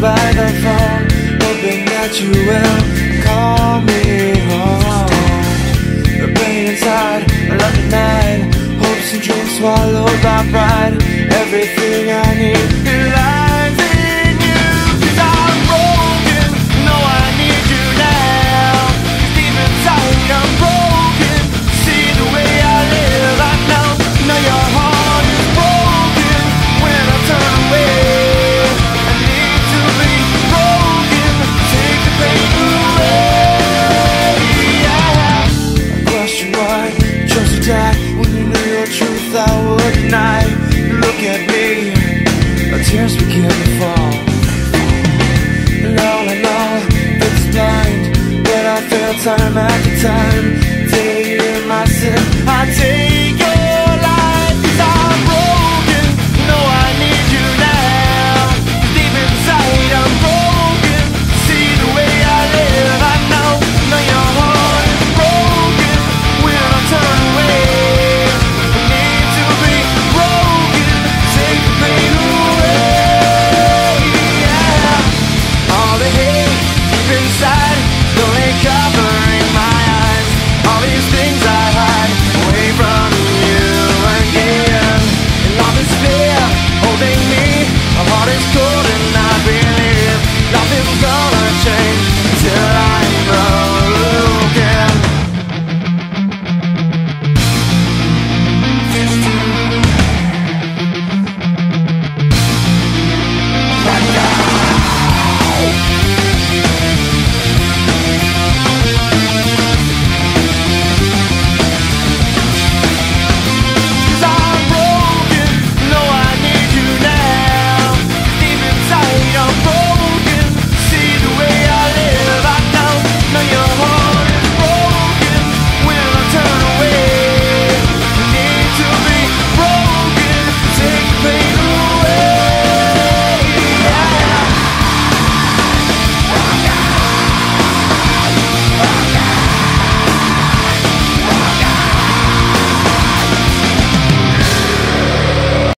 by the phone Hoping that you will call me home. The pain inside, I love at night. Hopes and dreams swallowed by pride. Everything I need truth. I would deny. Look at me, tears begin to fall. And all I know, it's blind, but I fail time after time. Take my sin, I take.